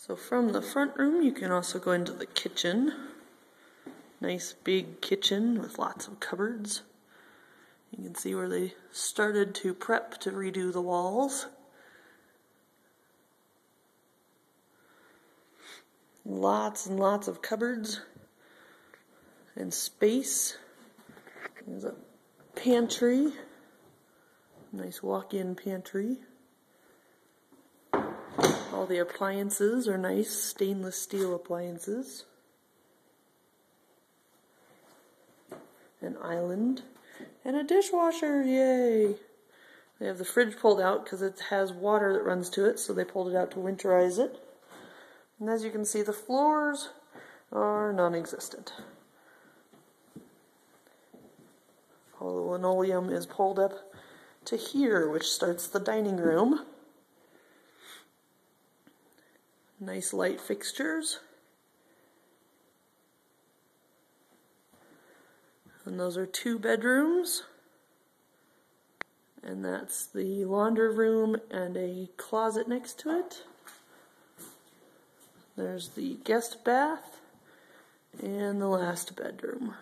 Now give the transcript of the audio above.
So from the front room, you can also go into the kitchen. Nice big kitchen with lots of cupboards. You can see where they started to prep to redo the walls. Lots and lots of cupboards and space. There's a pantry, nice walk-in pantry. All the appliances are nice stainless steel appliances. An island and a dishwasher, yay! They have the fridge pulled out because it has water that runs to it, so they pulled it out to winterize it. And as you can see, the floors are non-existent. All the linoleum is pulled up to here, which starts the dining room. Nice light fixtures. And those are two bedrooms. And that's the laundry room and a closet next to it. There's the guest bath and the last bedroom.